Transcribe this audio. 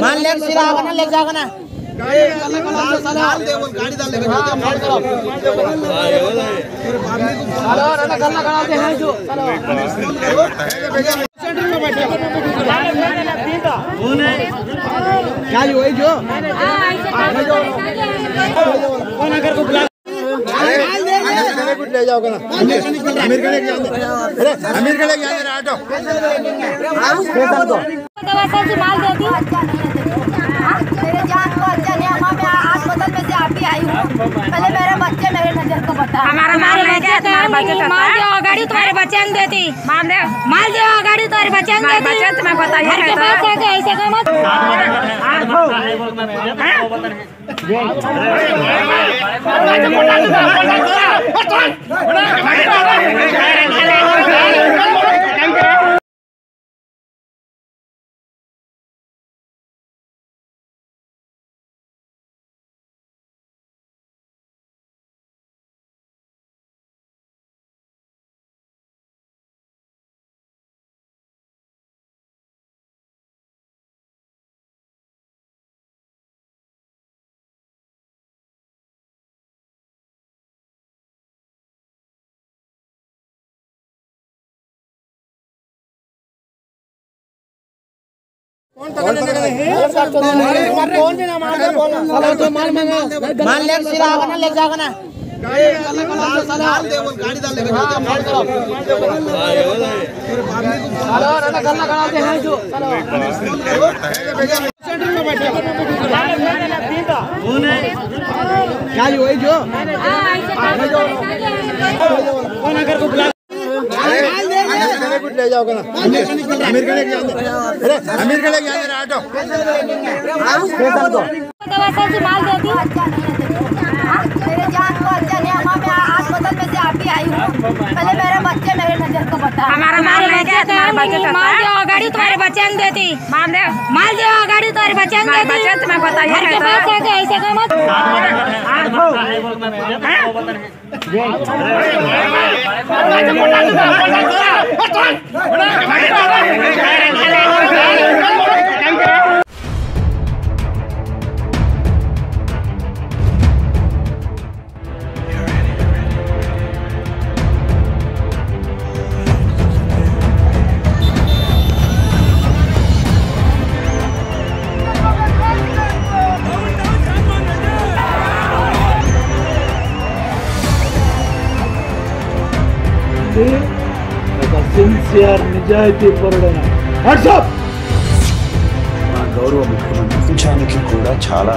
मान ले सीधा आवा ले जाओ ना ले जाओगे ना अमीर के लेके जाओगे अरे अमीर के लेके जाओगे ऑटो दवा से पहले मेरे बच्चे मेरे नज़र को बता। हमारा माल नहीं गया तुम्हारे बच्चे का माल दो गाड़ी तुम्हारे बच्चे ने देती। माल दे माल दो गाड़ी तुम्हारे बच्चे ने देती। बच्चे तुम्हें बताइए घर के पास है। कि ऐसे का मत मान ले सीधा आवा ना ले जाओ ना ले जाओगे ना? अमीर के लेके अरे अमीर के लेके जाओगे ऑटो माल दे हमारा माल नहीं गया तुम्हारे बच्चे का माल दो गाड़ी तुम्हारे बच्चे ने देती माल दे माल दो गाड़ी तुम्हारे बच्चे ने देती बच्चे तुम्हें बताइए पास है कि ऐसे का मत ఒక సిన్సియర్ నిజాయితీ పరుడైన వాట్సాప్ మా గౌరవ ముఖ్యమంత్రి ప్రపంచానికి కూడా చాలా